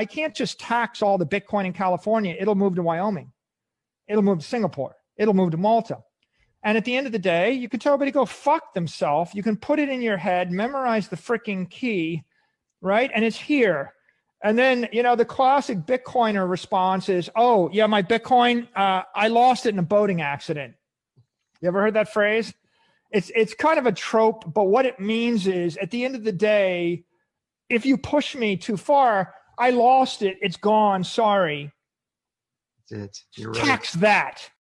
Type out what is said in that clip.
I can't just tax all the Bitcoin in California. It'll move to Wyoming. It'll move to Singapore. It'll move to Malta. And at the end of the day, you can tell everybody go fuck themselves. You can put it in your head, memorize the freaking key, right? And it's here. And then, you know, the classic Bitcoiner response is, oh, yeah, my Bitcoin, uh, I lost it in a boating accident. You ever heard that phrase? It's, it's kind of a trope, but what it means is at the end of the day, if you push me too far, I lost it. It's gone. Sorry. That's it. You're Tax that.